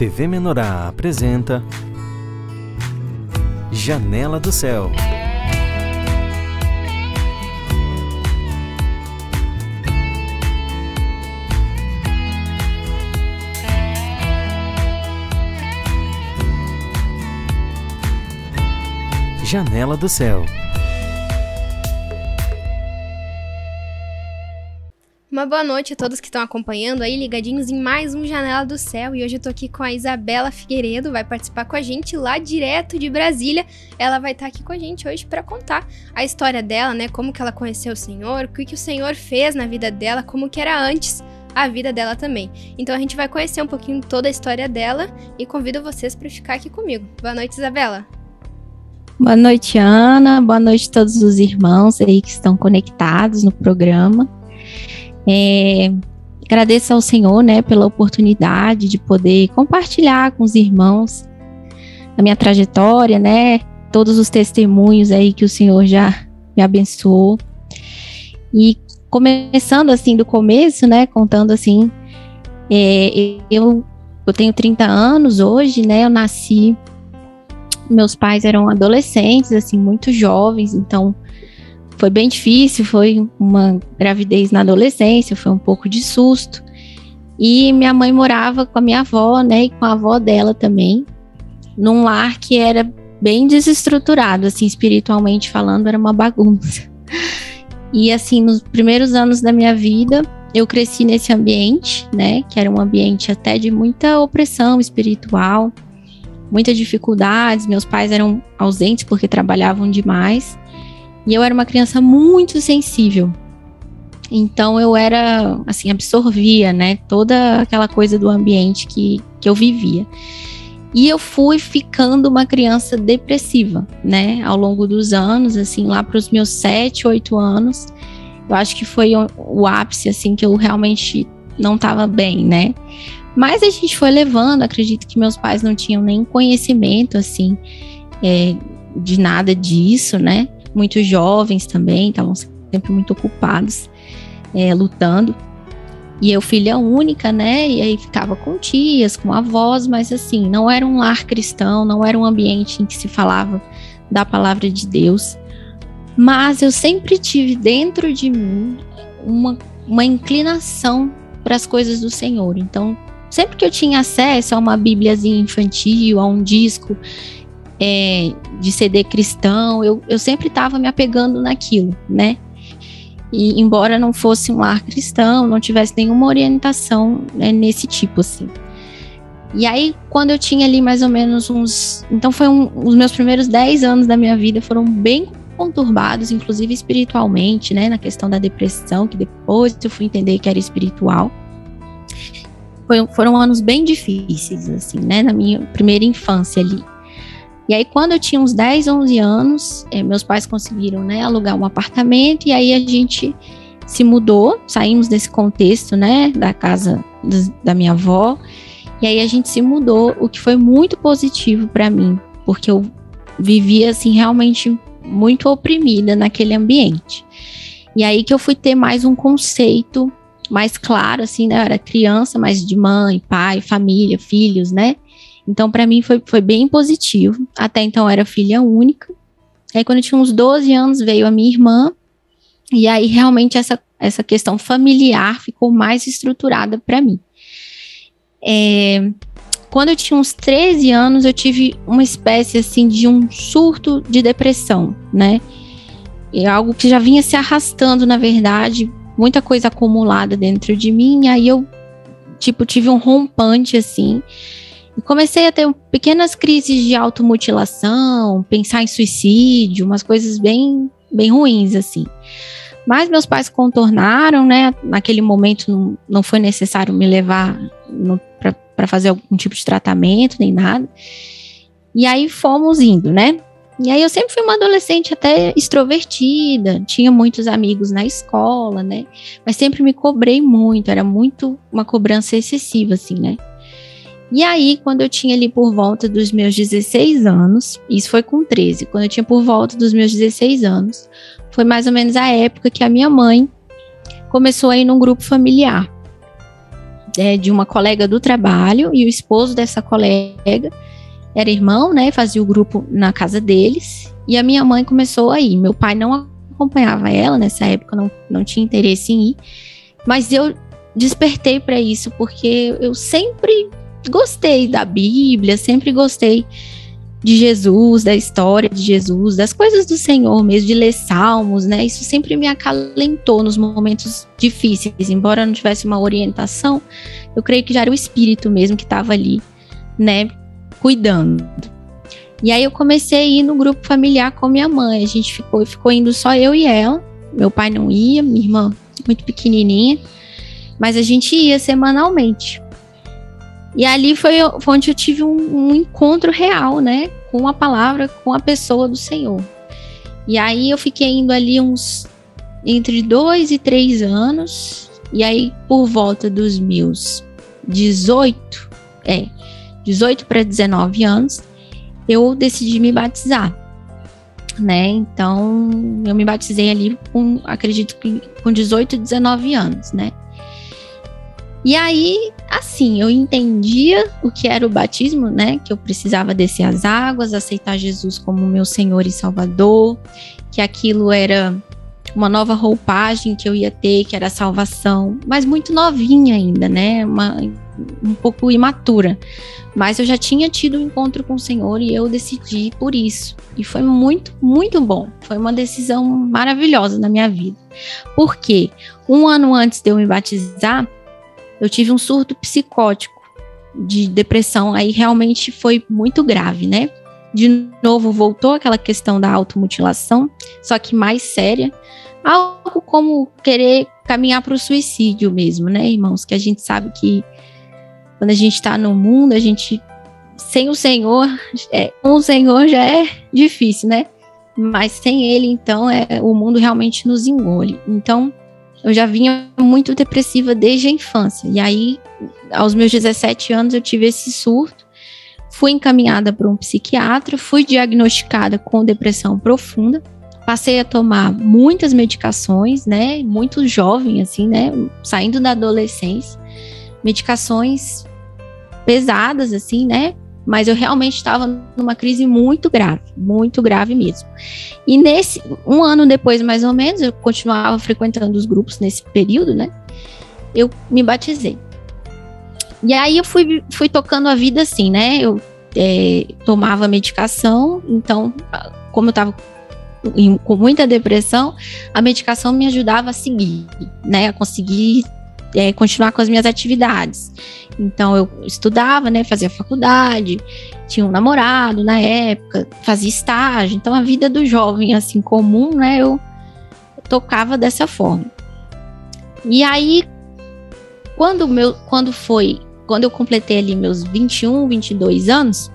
TV Menorá apresenta Janela do Céu. Janela do Céu. Uma boa noite a todos que estão acompanhando aí, ligadinhos em mais um Janela do Céu. E hoje eu tô aqui com a Isabela Figueiredo, vai participar com a gente lá direto de Brasília. Ela vai estar aqui com a gente hoje para contar a história dela, né? Como que ela conheceu o Senhor, o que, que o Senhor fez na vida dela, como que era antes a vida dela também. Então a gente vai conhecer um pouquinho toda a história dela e convido vocês para ficar aqui comigo. Boa noite, Isabela. Boa noite, Ana. Boa noite a todos os irmãos aí que estão conectados no programa. É, agradeço ao Senhor, né, pela oportunidade de poder compartilhar com os irmãos a minha trajetória, né, todos os testemunhos aí que o Senhor já me abençoou. E começando assim do começo, né, contando assim, é, eu, eu tenho 30 anos hoje, né, eu nasci meus pais eram adolescentes, assim, muito jovens, então foi bem difícil, foi uma gravidez na adolescência, foi um pouco de susto. E minha mãe morava com a minha avó, né, e com a avó dela também, num lar que era bem desestruturado, assim, espiritualmente falando, era uma bagunça. E assim, nos primeiros anos da minha vida, eu cresci nesse ambiente, né, que era um ambiente até de muita opressão espiritual, muitas dificuldades. Meus pais eram ausentes porque trabalhavam demais. E eu era uma criança muito sensível. Então eu era, assim, absorvia, né, toda aquela coisa do ambiente que, que eu vivia. E eu fui ficando uma criança depressiva, né, ao longo dos anos, assim, lá para os meus sete, oito anos. Eu acho que foi o, o ápice, assim, que eu realmente não estava bem, né. Mas a gente foi levando, acredito que meus pais não tinham nem conhecimento, assim, é, de nada disso, né? Muito jovens também, estavam sempre muito ocupados, é, lutando. E eu, filha única, né? E aí ficava com tias, com avós, mas assim, não era um lar cristão, não era um ambiente em que se falava da palavra de Deus. Mas eu sempre tive dentro de mim uma, uma inclinação para as coisas do Senhor. Então, sempre que eu tinha acesso a uma bíbliazinha infantil, a um disco é, de CD cristão, eu, eu sempre estava me apegando naquilo, né? E embora não fosse um lar cristão, não tivesse nenhuma orientação né, nesse tipo, assim. E aí, quando eu tinha ali mais ou menos uns. Então, foi um, os meus primeiros 10 anos da minha vida foram bem conturbados, inclusive espiritualmente, né? Na questão da depressão, que depois eu fui entender que era espiritual foi, foram anos bem difíceis, assim, né? Na minha primeira infância ali. E aí, quando eu tinha uns 10, 11 anos, eh, meus pais conseguiram, né, alugar um apartamento e aí a gente se mudou, saímos desse contexto, né, da casa da minha avó. E aí a gente se mudou, o que foi muito positivo para mim, porque eu vivia assim realmente muito oprimida naquele ambiente. E aí que eu fui ter mais um conceito mais claro, assim, né? Eu era criança, mas de mãe, pai, família, filhos, né? Então, para mim, foi, foi bem positivo. Até então, eu era filha única. Aí, quando eu tinha uns 12 anos, veio a minha irmã. E aí, realmente, essa, essa questão familiar ficou mais estruturada para mim. É, quando eu tinha uns 13 anos, eu tive uma espécie, assim, de um surto de depressão, né? É algo que já vinha se arrastando, na verdade, muita coisa acumulada dentro de mim, aí eu, tipo, tive um rompante, assim, e comecei a ter pequenas crises de automutilação, pensar em suicídio, umas coisas bem, bem ruins, assim. Mas meus pais contornaram, né? Naquele momento não, não foi necessário me levar para fazer algum tipo de tratamento, nem nada. E aí fomos indo, né? E aí eu sempre fui uma adolescente até extrovertida, tinha muitos amigos na escola, né? Mas sempre me cobrei muito, era muito uma cobrança excessiva, assim, né? E aí, quando eu tinha ali por volta dos meus 16 anos, isso foi com 13, quando eu tinha por volta dos meus 16 anos, foi mais ou menos a época que a minha mãe começou a ir num grupo familiar. é, de uma colega do trabalho e o esposo dessa colega era irmão, né? Fazia o grupo na casa deles e a minha mãe começou a ir. Meu pai não acompanhava ela nessa época, não, não tinha interesse em ir, mas eu despertei para isso porque eu sempre gostei da Bíblia, sempre gostei de Jesus, da história de Jesus, das coisas do Senhor mesmo, de ler salmos, né? Isso sempre me acalentou nos momentos difíceis, embora não tivesse uma orientação, eu creio que já era o Espírito mesmo que estava ali, né, cuidando. E aí eu comecei a ir no grupo familiar com minha mãe. A gente ficou, ficou indo só eu e ela. Meu pai não ia, minha irmã muito pequenininha, mas a gente ia semanalmente. E ali foi, onde eu tive um, um, encontro real, né? Com a palavra, com a pessoa do Senhor. E aí eu fiquei indo ali uns entre dois e três anos. E aí, por volta dos meus 18, é, 18 para 19 anos, eu decidi me batizar. Né? Então, eu me batizei ali com, acredito que com 18, 19 anos, né? E aí, assim, eu entendia o que era o batismo, né? Que eu precisava descer as águas, aceitar Jesus como meu Senhor e Salvador, que aquilo era uma nova roupagem que eu ia ter, que era a salvação, mas muito novinha ainda, né? Uma, um pouco imatura. Mas eu já tinha tido um encontro com o Senhor e eu decidi por isso. E foi muito, muito bom. Foi uma decisão maravilhosa na minha vida. Porque um ano antes de eu me batizar, eu tive um surto psicótico de depressão, aí realmente foi muito grave, né? De novo, voltou aquela questão da automutilação, só que mais séria. Algo como querer caminhar para o suicídio mesmo, né, irmãos? Que a gente sabe que quando a gente está no mundo, a gente sem o Senhor, é, com o Senhor já é difícil, né? Mas sem Ele, então, é, o mundo realmente nos engole. Então, eu já vinha muito depressiva desde a infância. E aí, aos meus 17 anos, eu tive esse surto. Fui encaminhada para um psiquiatra, fui diagnosticada com depressão profunda. Passei a tomar muitas medicações, né? Muito jovem, assim, né? Saindo da adolescência. Medicações pesadas, assim, né? Mas eu realmente estava numa crise muito grave, muito grave mesmo. E nesse um ano depois, mais ou menos, eu continuava frequentando os grupos nesse período, né? Eu me batizei. E aí eu fui, fui tocando a vida assim, né? Eu é, tomava medicação, então, como eu estava com muita depressão, a medicação me ajudava a seguir, né? A conseguir é, continuar com as minhas atividades. Então eu estudava, né, fazia faculdade, tinha um namorado na época, fazia estágio. Então a vida do jovem assim comum, né, eu tocava dessa forma. E aí quando meu quando foi, quando eu completei ali meus 21, 22 anos,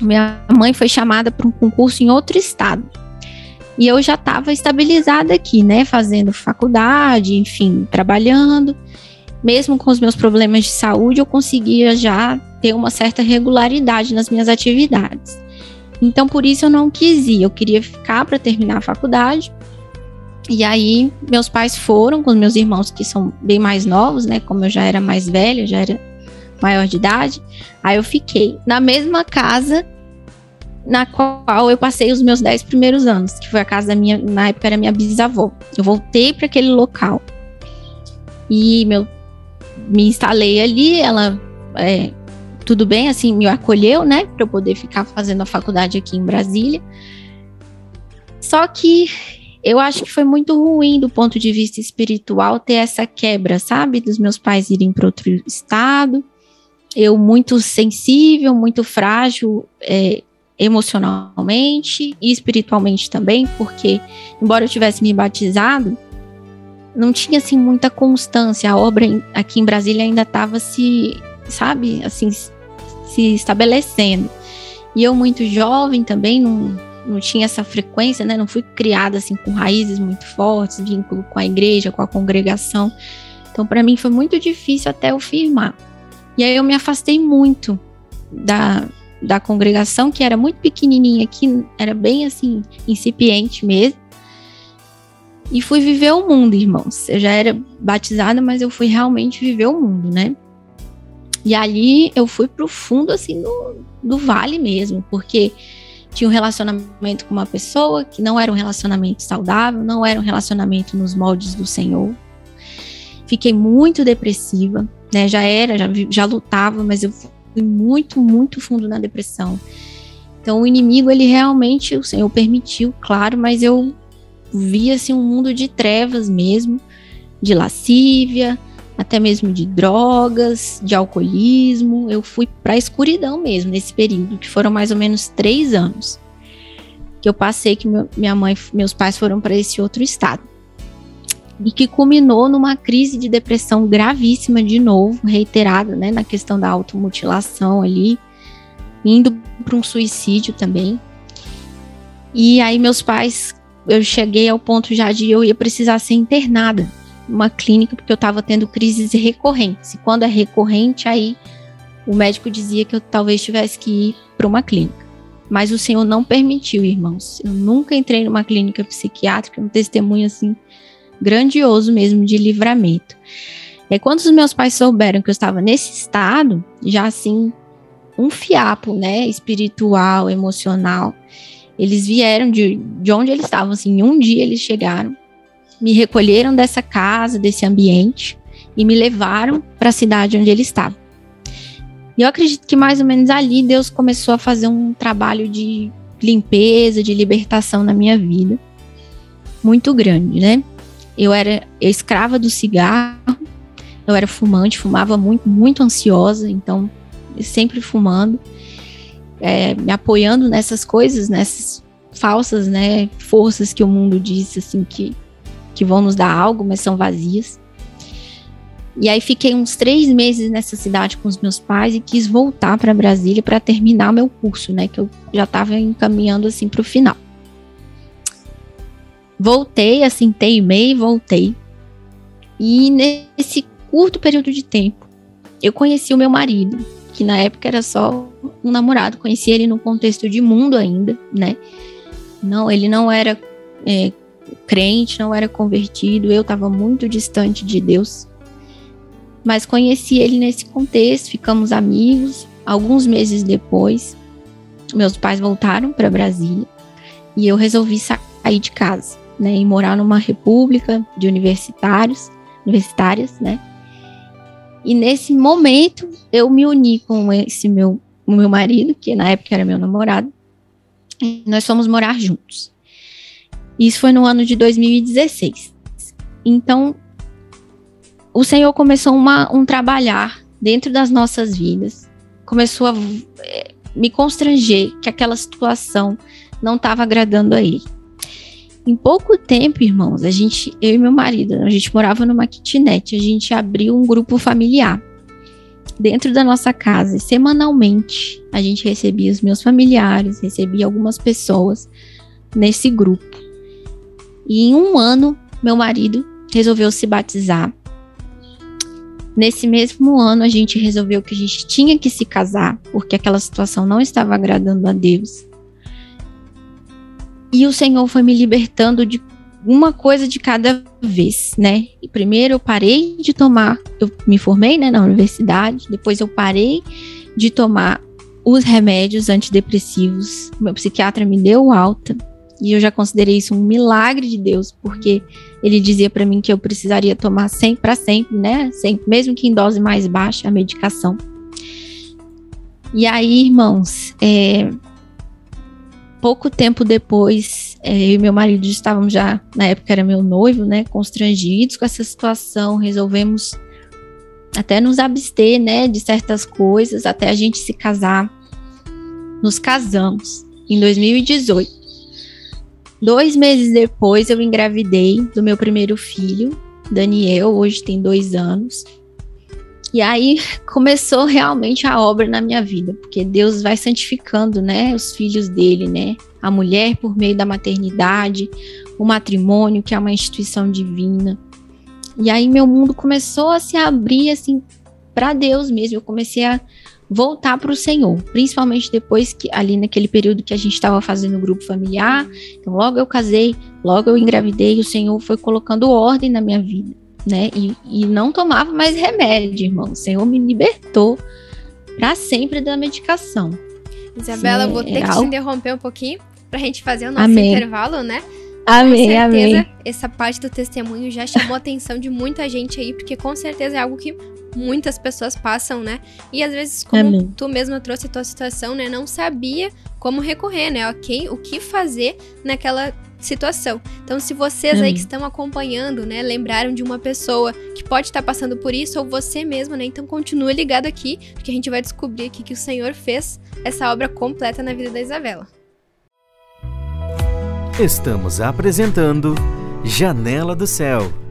minha mãe foi chamada para um concurso em outro estado. E eu já estava estabilizada aqui, né, fazendo faculdade, enfim, trabalhando mesmo com os meus problemas de saúde, eu conseguia já ter uma certa regularidade nas minhas atividades. Então, por isso eu não quis ir, eu queria ficar para terminar a faculdade. E aí, meus pais foram com meus irmãos, que são bem mais novos, né? Como eu já era mais velha, já era maior de idade. Aí eu fiquei na mesma casa na qual eu passei os meus dez primeiros anos, que foi a casa da minha, na época era minha bisavó. Eu voltei para aquele local. E meu me instalei ali, ela é, tudo bem, assim, me acolheu, né, para eu poder ficar fazendo a faculdade aqui em Brasília. Só que eu acho que foi muito ruim do ponto de vista espiritual ter essa quebra, sabe, dos meus pais irem para outro estado. Eu muito sensível, muito frágil é, emocionalmente e espiritualmente também, porque embora eu tivesse me batizado, não tinha assim muita constância. A obra aqui em Brasília ainda estava se, sabe, assim, se estabelecendo. E eu muito jovem também não, não tinha essa frequência, né? Não fui criada assim com raízes muito fortes, vínculo com a igreja, com a congregação. Então, para mim foi muito difícil até eu firmar. E aí eu me afastei muito da, da congregação, que era muito pequenininha, que era bem assim incipiente mesmo. E fui viver o mundo, irmãos. Eu já era batizada, mas eu fui realmente viver o mundo, né? E ali eu fui pro fundo, assim, do, do vale mesmo, porque tinha um relacionamento com uma pessoa que não era um relacionamento saudável, não era um relacionamento nos moldes do Senhor. Fiquei muito depressiva, né? Já era, já, já lutava, mas eu muito, muito fundo na depressão. Então o inimigo, ele realmente, o Senhor permitiu, claro, mas eu via assim um mundo de trevas mesmo, de lascívia, até mesmo de drogas, de alcoolismo. Eu fui para a escuridão mesmo nesse período, que foram mais ou menos três anos que eu passei, que meu, minha mãe, meus pais foram para esse outro estado. E que culminou numa crise de depressão gravíssima de novo, reiterada, né, na questão da automutilação ali, indo para um suicídio também. E aí meus pais, eu cheguei ao ponto já de eu ia precisar ser internada uma clínica porque eu estava tendo crises recorrentes. E quando é recorrente, aí o médico dizia que eu talvez tivesse que ir para uma clínica. Mas o Senhor não permitiu, irmãos. Eu nunca entrei numa clínica psiquiátrica, um testemunho assim grandioso mesmo de livramento. E quando os meus pais souberam que eu estava nesse estado, já assim um fiapo, né, espiritual, emocional, eles vieram de, de onde eles estavam, assim, um dia eles chegaram me recolheram dessa casa, desse ambiente e me levaram para a cidade onde ele estava. E eu acredito que mais ou menos ali Deus começou a fazer um trabalho de limpeza, de libertação na minha vida, muito grande, né? Eu era escrava do cigarro, eu era fumante, fumava muito, muito ansiosa, então sempre fumando, é, me apoiando nessas coisas, nessas falsas, né, forças que o mundo diz assim que que vão nos dar algo, mas são vazias. E aí fiquei uns três meses nessa cidade com os meus pais e quis voltar para Brasília para terminar meu curso, né? Que eu já estava encaminhando assim para o final. Voltei, assim, teimei, voltei. E nesse curto período de tempo, eu conheci o meu marido, que na época era só um namorado. Conheci ele no contexto de mundo ainda, né? Não, ele não era é, crente, não era convertido, eu estava muito distante de Deus. Mas conheci ele nesse contexto, ficamos amigos. Alguns meses depois, meus pais voltaram para Brasília e eu resolvi sair de casa, né, e morar numa república de universitários, universitárias, né? E nesse momento eu me uni com esse meu, meu marido, que na época era meu namorado, e nós fomos morar juntos. Isso foi no ano de 2016. Então, o Senhor começou uma, um trabalhar dentro das nossas vidas, começou a é, me constranger que aquela situação não estava agradando a Ele. Em pouco tempo, irmãos, a gente, eu e meu marido, a gente morava numa kitnet, a gente abriu um grupo familiar dentro da nossa casa. Semanalmente, a gente recebia os meus familiares, recebia algumas pessoas nesse grupo. E em um ano, meu marido resolveu se batizar. Nesse mesmo ano, a gente resolveu que a gente tinha que se casar, porque aquela situação não estava agradando a Deus. E o Senhor foi me libertando de uma coisa de cada vez, né? E primeiro eu parei de tomar, eu me formei, né, na universidade, depois eu parei de tomar os remédios antidepressivos. Meu psiquiatra me deu alta e eu já considerei isso um milagre de Deus, porque ele dizia para mim que eu precisaria tomar sempre para sempre, né? Sempre, mesmo que em dose mais baixa a medicação. E aí, irmãos, é, pouco tempo depois, é, eu e meu marido estávamos já, na época era meu noivo, né, constrangidos com essa situação, resolvemos até nos abster, né, de certas coisas, até a gente se casar. Nos casamos em 2018. Dois meses depois, eu engravidei do meu primeiro filho, Daniel, hoje tem dois anos. E aí começou realmente a obra na minha vida, porque Deus vai santificando, né, os filhos dele, né? A mulher por meio da maternidade, o matrimônio, que é uma instituição divina. E aí meu mundo começou a se abrir assim para Deus mesmo. Eu comecei a voltar para o Senhor, principalmente depois que ali naquele período que a gente estava fazendo o grupo familiar. Então, logo eu casei, logo eu engravidei, o Senhor foi colocando ordem na minha vida. Né? E, e não tomava mais remédio, irmão. O Senhor me libertou para sempre da medicação. Isabela, Sim, vou ter é que algo- te interromper um pouquinho pra gente fazer o nosso Amém. intervalo, né? Amém, com certeza, amém. essa parte do testemunho já chamou a atenção de muita gente aí, porque com certeza é algo que muitas pessoas passam, né? E às vezes, como Amém. tu mesma trouxe a tua situação, né? Não sabia como recorrer, né? Ok, o que fazer naquela situação. Então, se vocês aí Amém. que estão acompanhando, né, lembraram de uma pessoa que pode estar passando por isso, ou você mesmo, né? Então, continue ligado aqui, porque a gente vai descobrir aqui que o Senhor fez essa obra completa na vida da Isabela. Estamos apresentando Janela do Céu.